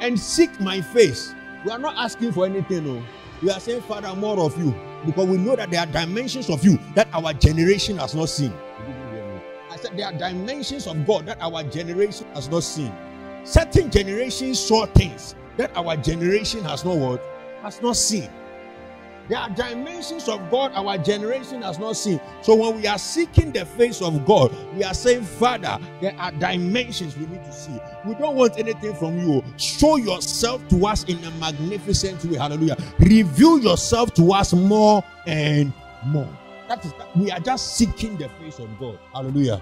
and seek my face. We are not asking for anything, no. We are saying, Father, more of you. Because we know that there are dimensions of you that our generation has not seen. I said there are dimensions of God that our generation has not seen. Certain generations saw things that our generation has not what? Has not seen. There are dimensions of God our generation has not seen. So when we are seeking the face of God, we are saying, Father, there are dimensions we need to see. We don't want anything from you. Show yourself to us in a magnificent way. Hallelujah. Reveal yourself to us more and more. That is that. We are just seeking the face of God. Hallelujah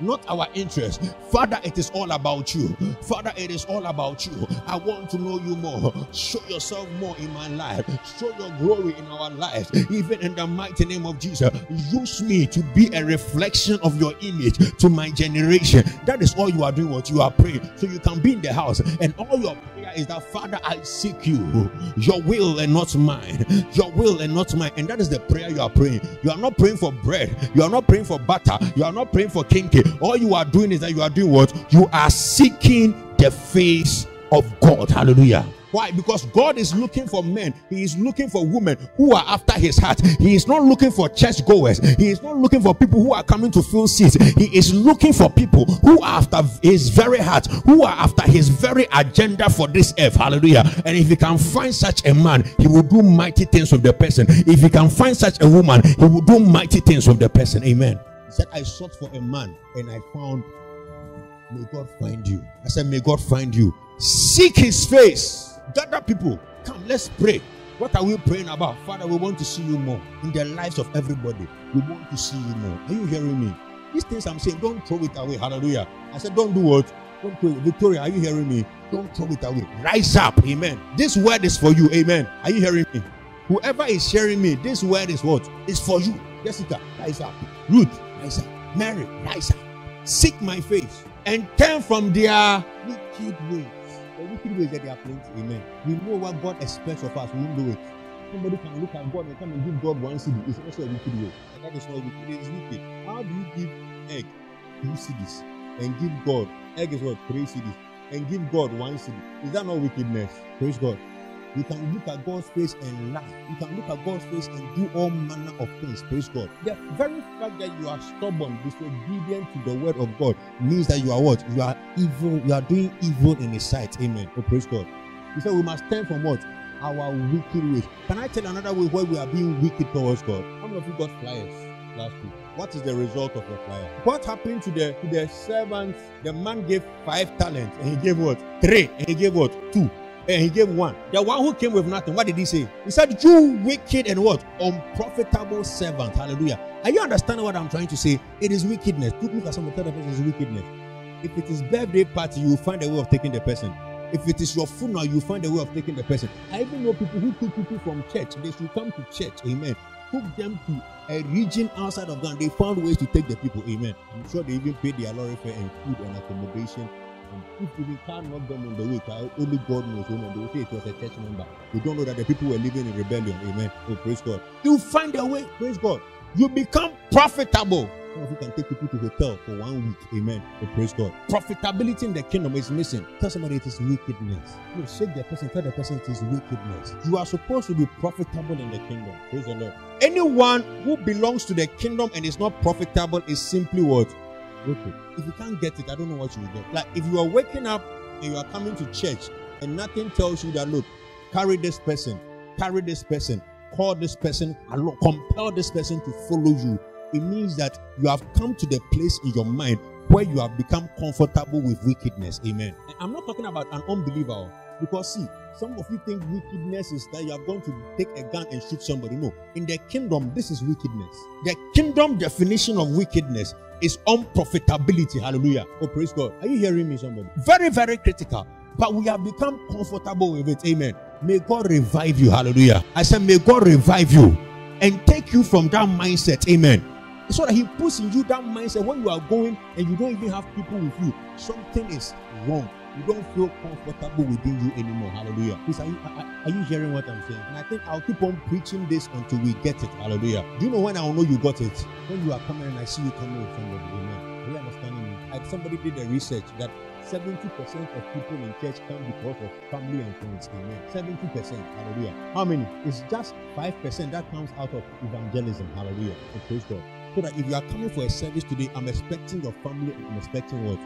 not our interest. Father, it is all about you. Father, it is all about you. I want to know you more. Show yourself more in my life. Show your glory in our lives. Even in the mighty name of Jesus, use me to be a reflection of your image to my generation. That is all you are doing, what you are praying. So you can be in the house and all your prayer is that, Father, I seek you. Your will and not mine. Your will and not mine. And that is the prayer you are praying. You are not praying for bread. You are not praying for butter. You are not praying for kenkey all you are doing is that you are doing what? You are seeking the face of God. Hallelujah. Why? Because God is looking for men. He is looking for women who are after his heart. He is not looking for church goers. He is not looking for people who are coming to fill seats. He is looking for people who are after his very heart, who are after his very agenda for this earth. Hallelujah. And if he can find such a man, he will do mighty things with the person. If he can find such a woman, he will do mighty things with the person. Amen. He said, I sought for a man and I found. May God find you. I said, May God find you. Seek his face. Gather people. Come, let's pray. What are we praying about? Father, we want to see you more in the lives of everybody. We want to see you more. Are you hearing me? These things I'm saying, don't throw it away. Hallelujah. I said, don't do what? Don't throw it. Victoria, are you hearing me? Don't throw it away. Rise up. Amen. This word is for you. Amen. Are you hearing me? Whoever is hearing me, this word is what? It's for you. Jessica, rise up. Ruth, rise up. Mary, rise up. Seek my face and turn from their wicked ways. The wicked ways that they are playing. Amen. We know what God expects of us. We do it. Somebody can look at God and come and give God one cedi. It's also a wicked way. And that is not wicked. It is wicked. How do you give egg two cedis and give God egg is what three cedis and give God one cedi? Is that not wickedness? Praise God. You can look at God's face and laugh. You can look at God's face and do all manner of things. Praise God. The very fact that you are stubborn, disobedient to the word of God means that you are what? You are evil. You are doing evil in His sight. Amen. Oh, praise God. He said we must turn from what? Our wicked ways. Can I tell another way where we are being wicked towards God? How many of you got flyers last week? What is the result of your flyer? What happened to the to the servants? The man gave five talents and he gave what? Three. And he gave what? Two and he gave one. The one who came with nothing, what did he say? He said, You wicked and what? Unprofitable servant. Hallelujah. Are you understanding what I'm trying to say? It is wickedness. Look at someone, tell person it's wickedness. If it is birthday party, you will find a way of taking the person. If it is your funeral, you find a way of taking the person. I even know people who took people from church. They should come to church. Amen. Took them to a region outside of Ghana. They found ways to take the people. Amen. I'm sure they even paid their lorry fare and food and accommodation if you can't knock them on the way, only God knows. Amen. They will say it was a church member. You don't know that the people were living in rebellion. Amen. Oh, praise God. You find a way. Praise God. You become profitable. Some of you can take people to hotel for one week. Amen. Oh, praise God. Profitability in the kingdom is missing. Tell somebody it is wickedness. No, shake the person. Tell the person it is wickedness. You are supposed to be profitable in the kingdom. Praise the Lord. Anyone who belongs to the kingdom and is not profitable is simply what? Okay. If you can't get it, I don't know what you will get. Like if you are waking up and you are coming to church and nothing tells you that look, carry this person, carry this person, call this person, compel this person to follow you. It means that you have come to the place in your mind where you have become comfortable with wickedness. Amen. I'm not talking about an unbeliever because see, some of you think wickedness is that you are going to take a gun and shoot somebody. No. In the kingdom, this is wickedness. The kingdom definition of wickedness is unprofitability. Hallelujah. Oh, praise God. Are you hearing me, somebody? Very, very critical. But we have become comfortable with it. Amen. May God revive you. Hallelujah. I said, May God revive you and take you from that mindset. Amen. So that He puts in you that mindset when you are going and you don't even have people with you. Something is wrong you don't feel comfortable within you anymore. Hallelujah. Please, are you, are, are you hearing what I'm saying? And I think I'll keep on preaching this until we get it. Hallelujah. Do you know when I'll know you got it? When you are coming and I see you coming with somebody. Amen. Are you understanding me? Somebody did a research that 70% of people in church come because of family and friends. Amen. 70%. Hallelujah. How many? It's just 5% that comes out of evangelism. Hallelujah. Praise God. So that if you are coming for a service today, I'm expecting your family and I'm expecting what?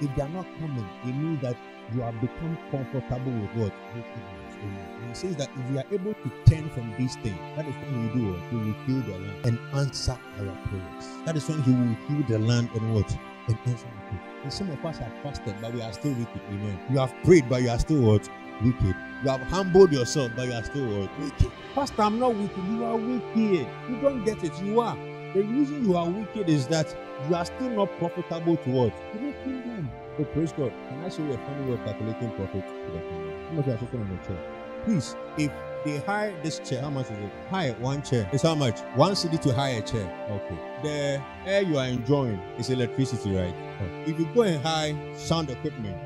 If they are not coming, it means that you have become comfortable with what? And he says that if we are able to turn from these things, that is when we do what? He will heal the land and answer our prayers. That is when he will heal the land and what? And answer our prayers. And some of us have fasted, but we are still wicked. Amen. You have prayed, but you are still what? Wicked. You have humbled yourself, but you are still what? Wicked. Pastor, I'm not wicked. You are wicked. You don't get it. You are. The reason you are wicked is that you are still not profitable to what? To the kingdom. So praise God. Can I show you a funny way of calculating profit to the kingdom? How much are sitting on the chair? Please, if they hire this chair, how much is it? Hire one chair. It's how much? One cedi to hire a chair. Okay. The air you are enjoying is electricity, right? If you go and hire sound equipment,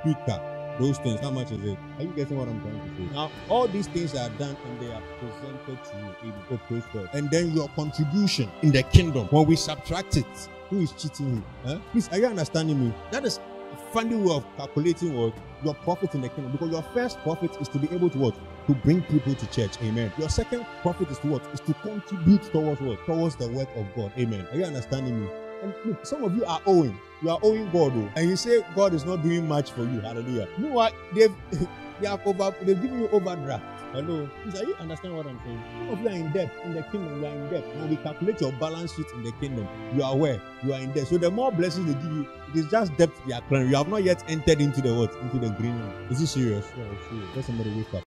speaker, those things, how much is it? Are you getting what I'm trying to say? Now, all these things are done and they are presented to you in praise God. And then your contribution in the kingdom, when we subtract it, who is cheating you? Huh? Please, are you understanding me? That is a funny way of calculating what your profit in the kingdom. Because your first profit is to be able to what? To bring people to church. Amen. Your second profit is to what? Is to contribute towards what? Towards the work of God. Amen. Are you understanding me? And look, some of you are owing. You are owing God, oh, and you say God is not doing much for you. Hallelujah. You know what? They've they have over they've given you overdraft. Hello. Please, are you understand what I'm saying? Some of you are in debt in the kingdom. You are in debt. When we calculate your balance sheet in the kingdom, you are aware you are in debt. So the more blessings they give you, it is just debt they are clearing. You have not yet entered into the what? Into the green. Is this serious? Yeah, it's serious. Let somebody wake up.